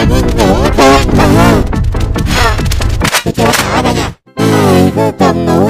Even though